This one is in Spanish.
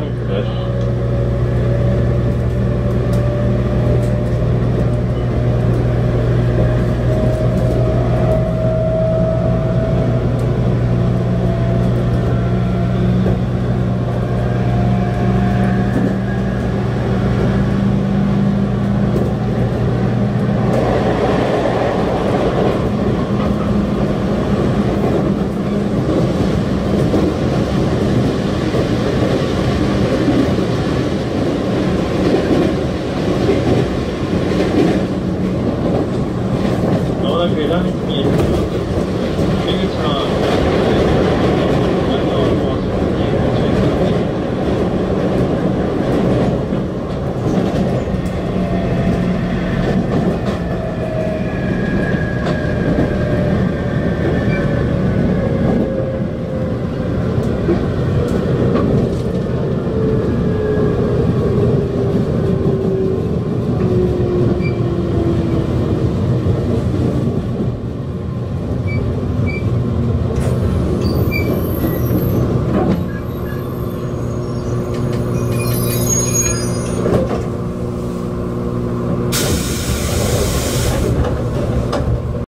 Good. olarak ilan etmeyelim.